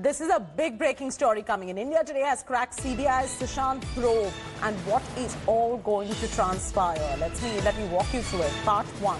This is a big breaking story coming in. India today has cracked CBI's Sushant probe and what is all going to transpire. Let's me let me walk you through it. Part one.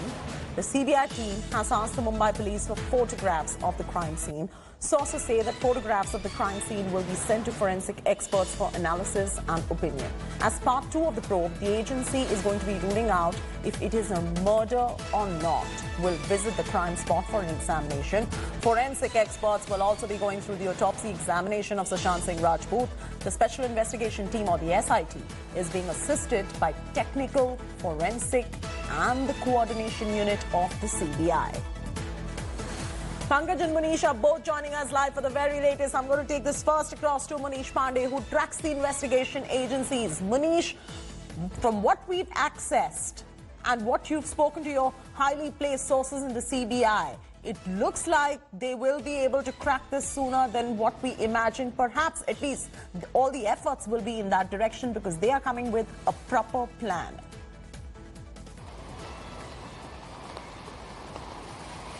The CBI team has asked the Mumbai police for photographs of the crime scene. Sources say that photographs of the crime scene will be sent to forensic experts for analysis and opinion. As part two of the probe, the agency is going to be ruling out if it is a murder or not. Will visit the crime spot for an examination. Forensic experts will also be going through the autopsy examination of Sushant Singh Rajput. The Special Investigation Team or the SIT is being assisted by technical, forensic and the coordination unit of the CBI. Pankaj and Munish are both joining us live for the very latest. I'm going to take this first across to Manish Pandey, who tracks the investigation agencies. Manish, from what we've accessed and what you've spoken to your highly placed sources in the CBI, it looks like they will be able to crack this sooner than what we imagined. Perhaps, at least, all the efforts will be in that direction because they are coming with a proper plan.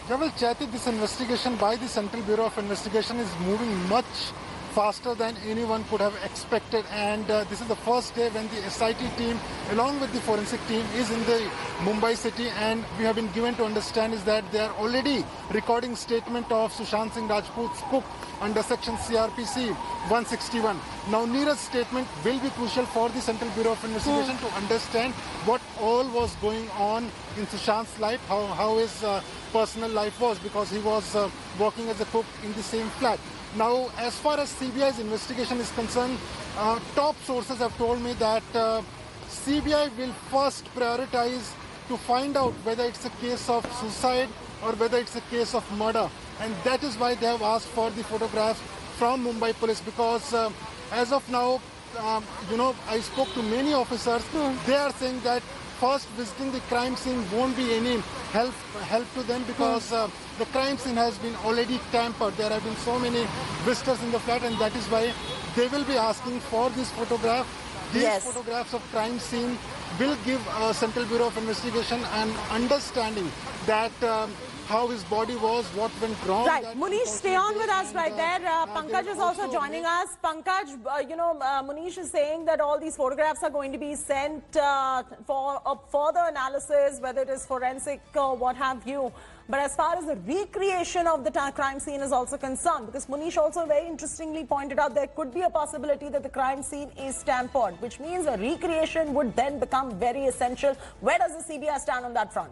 Well, Chaiti, this investigation by the Central Bureau of Investigation is moving much faster than anyone could have expected. And uh, this is the first day when the SIT team, along with the forensic team, is in the Mumbai city. And we have been given to understand is that they are already recording statement of Sushant Singh Rajput's cook under section CRPC 161. Now, Neeraj's statement will be crucial for the Central Bureau of Investigation to understand what all was going on in Sushant's life, how, how his uh, personal life was, because he was uh, working as a cook in the same flat. Now, as far as CBI's investigation is concerned, uh, top sources have told me that uh, CBI will first prioritize to find out whether it's a case of suicide or whether it's a case of murder. And that is why they have asked for the photographs from Mumbai police because uh, as of now, um, you know, I spoke to many officers. They are saying that first visiting the crime scene won't be any help help to them because uh, the crime scene has been already tampered. There have been so many visitors in the flat, and that is why they will be asking for this photograph. These Yes. photographs of crime scene will give uh, Central Bureau of Investigation an understanding that um, how his body was, what went wrong. Right, Munish, stay on with us right uh, there. Uh, uh, Pankaj is also joining us. Pankaj, uh, you know, uh, Munish is saying that all these photographs are going to be sent uh, for a further analysis, whether it is forensic or what have you. But as far as the recreation of the crime scene is also concerned, because Munish also very interestingly pointed out there could be a possibility that the crime scene is tampered, which means a recreation would then become very essential. Where does the CBI stand on that front?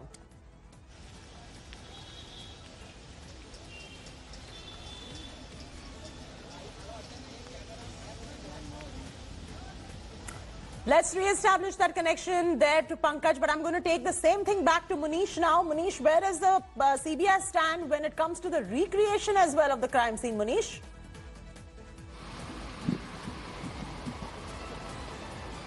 Let's re-establish that connection there to Pankaj, but I'm going to take the same thing back to Munish now. Munish, where does the uh, CBI stand when it comes to the recreation as well of the crime scene, Munish?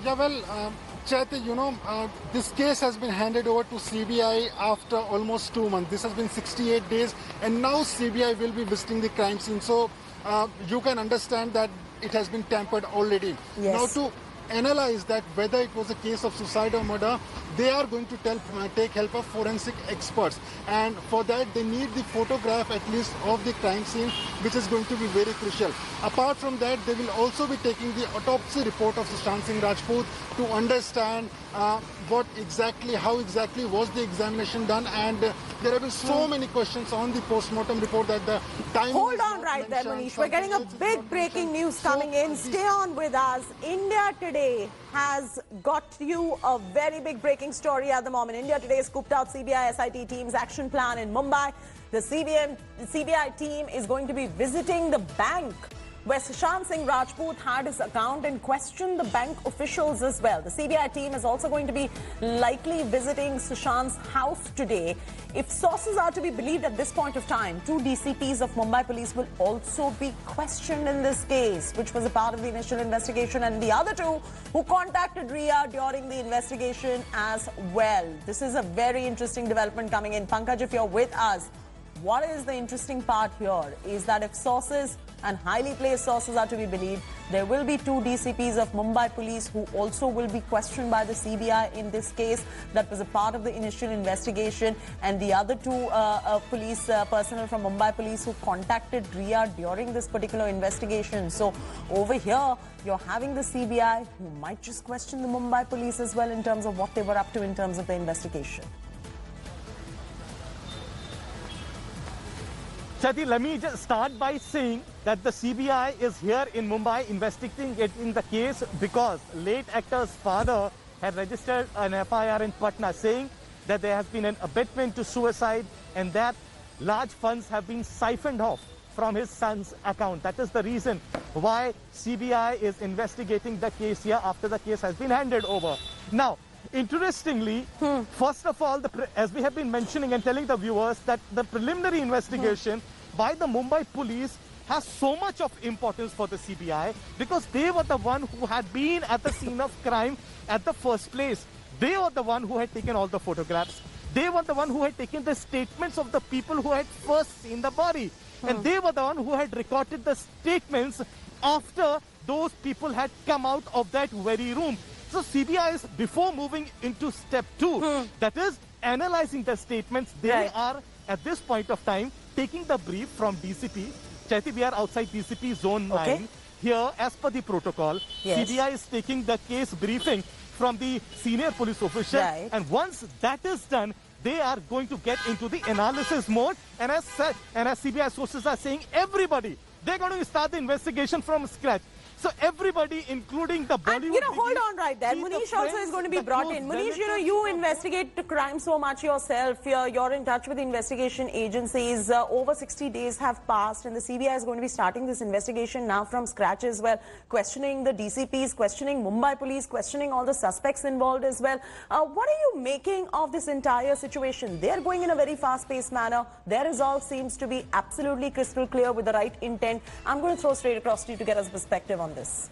Yeah, well, um, Chaiti, you know, uh, this case has been handed over to CBI after almost two months. This has been 68 days, and now CBI will be visiting the crime scene. So uh, you can understand that it has been tampered already. Yes. Now to analyze that whether it was a case of suicide or murder, they are going to tell, uh, take help of forensic experts. And for that, they need the photograph at least of the crime scene, which is going to be very crucial. Apart from that, they will also be taking the autopsy report of Sushant Singh Rajput to understand uh, what exactly, how exactly was the examination done. And uh, there have been so many questions on the post-mortem report that the time Hold on right there, Manish. We're getting a something else is big breaking news So coming in. Stay on with us. India Today has got you a very big breaking story at the moment. India Today scooped out CBI SIT team's action plan in Mumbai. The CBI, CBI team is going to be visiting the bank where Sushant Singh Rajput had his account and questioned the bank officials as well. The CBI team is also going to be likely visiting Sushant's house today. If sources are to be believed at this point of time, two DCPs of Mumbai police will also be questioned in this case, which was a part of the initial investigation, and the other two who contacted Rhea during the investigation as well. This is a very interesting development coming in. Pankaj, if you're with us, what is the interesting part here is that if sources and highly placed sources are to be believed, there will be two DCPs of Mumbai police who also will be questioned by the CBI in this case. That was a part of the initial investigation. And the other two uh, uh, police uh, personnel from Mumbai police who contacted Rhea during this particular investigation. So over here, you're having the CBI who might just question the Mumbai police as well in terms of what they were up to in terms of the investigation. Chaiti, let me just start by saying that the CBI is here in Mumbai investigating it in the case because late actor's father had registered an FIR in Patna saying that there has been an abatement to suicide and that large funds have been siphoned off from his son's account. That is the reason why CBI is investigating the case here after the case has been handed over. Now, Interestingly, hmm. first of all, as we have been mentioning and telling the viewers that the preliminary investigation hmm. by the Mumbai police has so much of importance for the CBI because they were the one who had been at the scene of crime at the first place. They were the one who had taken all the photographs. They were the one who had taken the statements of the people who had first seen the body. Hmm. And they were the one who had recorded the statements after those people had come out of that very room. So CBI is, before moving into step two, hmm. that is analyzing the statements, they right. are at this point of time taking the brief from DCP. Chaiti, we are outside DCP zone 9. Okay. Here, as per the protocol, yes. CBI is taking the case briefing from the senior police official. Right. And once that is done, they are going to get into the analysis mode. And as, and as CBI sources are saying, everybody, they're going to start the investigation from scratch. So everybody, including the Bollywood... And, you know, hold on right there. Munish the also is going to be brought in. Munish, you know, you investigate crime so much yourself. You're, you're in touch with the investigation agencies. Uh, over 60 days have passed and the CBI is going to be starting this investigation now from scratch as well. Questioning the DCPs, questioning Mumbai police, questioning all the suspects involved as well. Uh, what are you making of this entire situation? They're going in a very fast-paced manner. Their resolve seems to be absolutely crystal clear with the right intent. I'm going to throw straight across to you to get us perspective on this?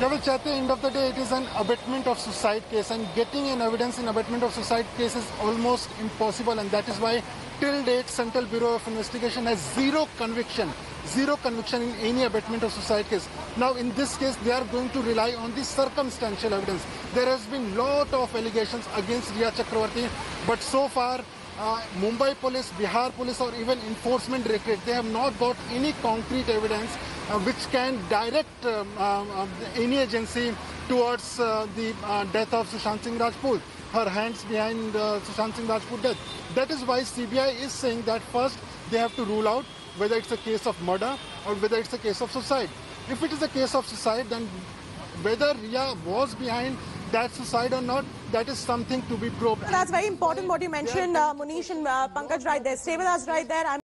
Javed, at the end of the day, it is an abatement of suicide case and getting an evidence in abatement of suicide case is almost impossible and that is why till date Central Bureau of Investigation has zero conviction, zero conviction in any abatement of suicide case. Now in this case, they are going to rely on the circumstantial evidence. There has been lot of allegations against Rhea Chakravarti, but so far uh, Mumbai police, Bihar police or even enforcement directorate, they have not got any concrete evidence uh, which can direct um, uh, any agency towards uh, the uh, death of Sushant Singh Rajput, her hands behind Sushant Singh Rajput death. That is why CBI is saying that first they have to rule out whether it's a case of murder or whether it's a case of suicide. If it is a case of suicide, then whether Rhea was behind that suicide or not, that is something to be probed. That's very important what you mentioned, uh, Munish and uh, Pankaj right there. Stay with us right there. I'm